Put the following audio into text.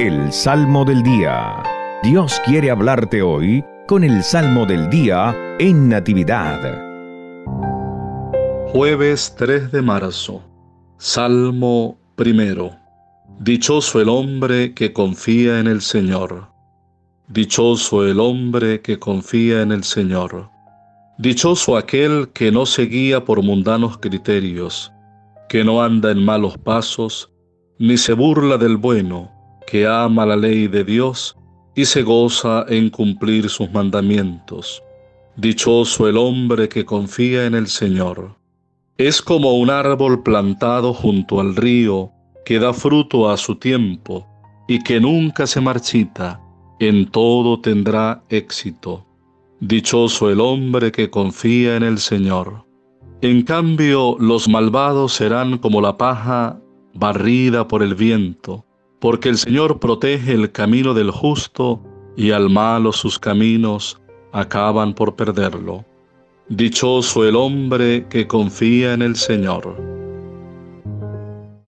El Salmo del Día. Dios quiere hablarte hoy con el Salmo del Día en Natividad. Jueves 3 de marzo. Salmo primero. Dichoso el hombre que confía en el Señor. Dichoso el hombre que confía en el Señor. Dichoso aquel que no se guía por mundanos criterios, que no anda en malos pasos, ni se burla del bueno, que ama la ley de Dios y se goza en cumplir sus mandamientos. Dichoso el hombre que confía en el Señor. Es como un árbol plantado junto al río, que da fruto a su tiempo y que nunca se marchita, en todo tendrá éxito. Dichoso el hombre que confía en el Señor. En cambio, los malvados serán como la paja barrida por el viento porque el Señor protege el camino del justo y al malo sus caminos acaban por perderlo. Dichoso el hombre que confía en el Señor.